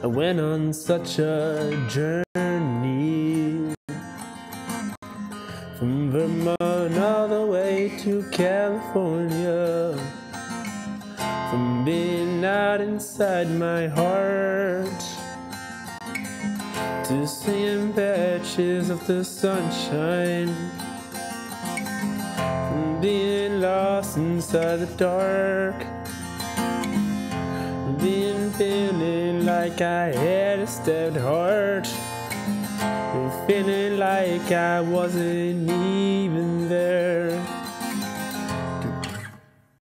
I went on such a journey from Vermont all the way to California. From being out inside my heart to seeing patches of the sunshine. From being lost inside the dark. From being feeling like I had a stabbed heart. Feeling like I wasn't there.